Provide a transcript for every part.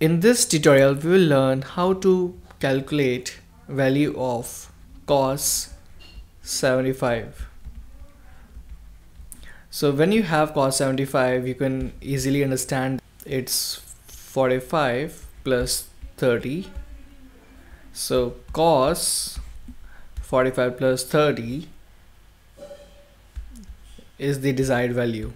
In this tutorial, we will learn how to calculate value of cos 75. So when you have cos 75, you can easily understand it's 45 plus 30. So cos 45 plus 30 is the desired value.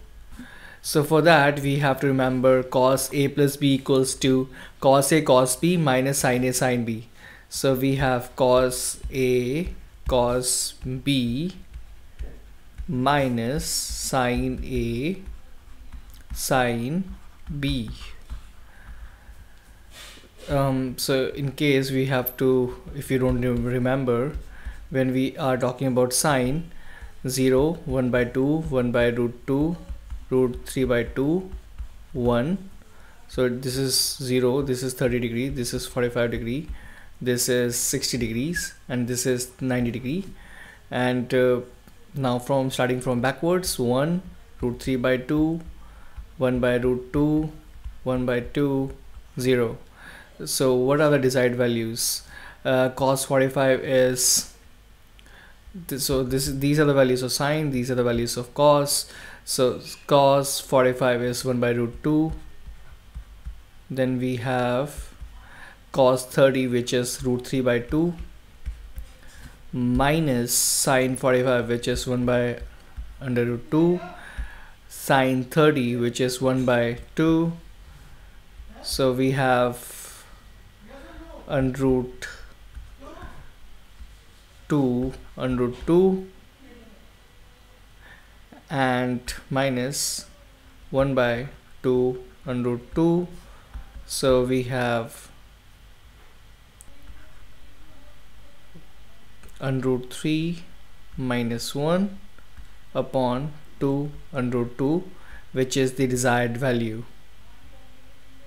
So for that we have to remember cos a plus b equals to cos a cos b minus sin a sin b. So we have cos a cos b minus sin a sin b. Um, so in case we have to if you don't remember when we are talking about sine 0 1 by 2 1 by root 2 root 3 by 2 1 so this is 0 this is 30 degree this is 45 degree this is 60 degrees and this is 90 degree. And uh, now from starting from backwards 1 root 3 by 2 1 by root 2 1 by 2 0 so what are the desired values? Uh, cos 45 is so this these are the values of sine these are the values of cos. So cos 45 is 1 by root 2 then we have cos 30 which is root 3 by 2 minus sine 45 which is 1 by under root 2 sine 30 which is 1 by 2 so we have under root 2 under root 2 and minus 1 by 2 under root 2 so we have under root 3 minus 1 upon 2 under root 2 which is the desired value.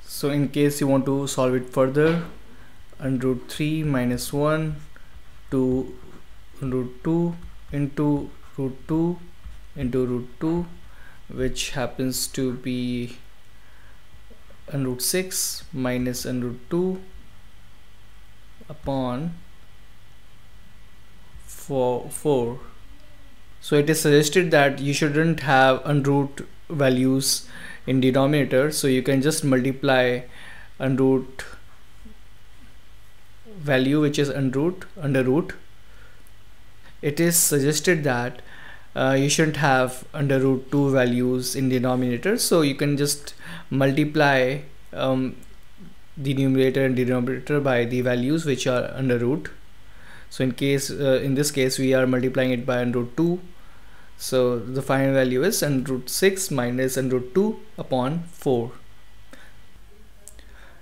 So in case you want to solve it further under root 3 minus 1 to root 2 into root 2 into root 2 which happens to be under root 6 minus under root 2 upon 4, 4 so it is suggested that you shouldn't have under root values in denominator. So you can just multiply under root value which is under root under root it is suggested that uh, you shouldn't have under root 2 values in denominator. So you can just multiply um, the numerator and denominator by the values which are under root. So in case uh, in this case we are multiplying it by under root 2 so the final value is under root 6 minus under root 2 upon 4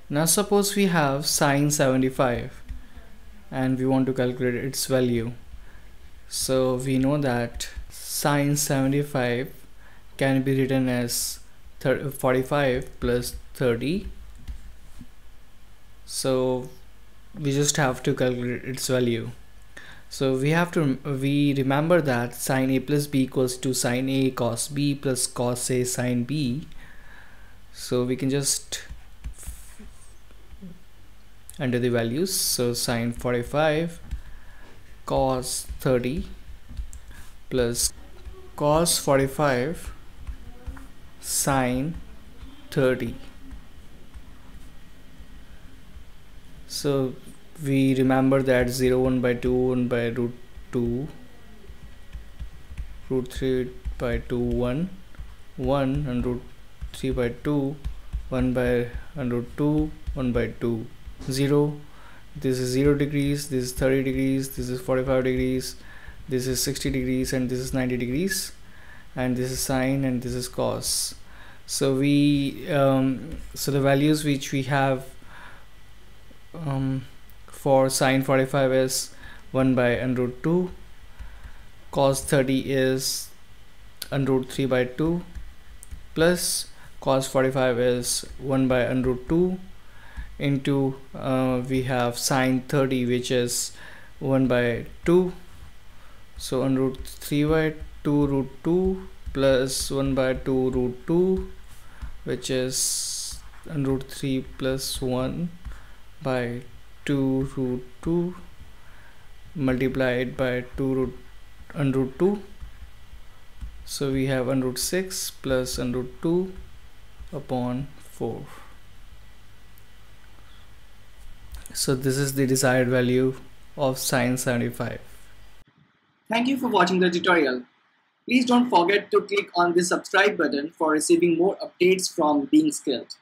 now suppose we have sine 75 and we want to calculate its value so we know that sine 75 can be written as 45 plus 30 so we just have to calculate its value. So we have to we remember that sine a plus b equals to sine a cos b plus cos a sine b. So we can just enter the values. So sine 45 cos 30 plus cos 45 sine 30 so we remember that 0 1 by 2 1 by root 2 root 3 by 2 1 1 and root 3 by 2 1 by and root 2 1 by 2 0 this is 0 degrees this is 30 degrees this is 45 degrees this is 60 degrees and this is 90 degrees. And this is sine and this is cos. So we um, so the values which we have um, for sine 45 is 1 by under root 2 cos 30 is under root 3 by 2 plus cos 45 is 1 by under root 2 into uh, we have sine 30 which is 1 by 2 so on root 3 by 2 root 2 plus 1 by 2 root 2 which is under root 3 plus 1 by 2 root 2 multiplied by 2 root under root 2 so we have under root 6 plus under root 2 upon 4 so this is the desired value of sine 75 thank you for watching the tutorial. Please don't forget to click on the subscribe button for receiving more updates from being skilled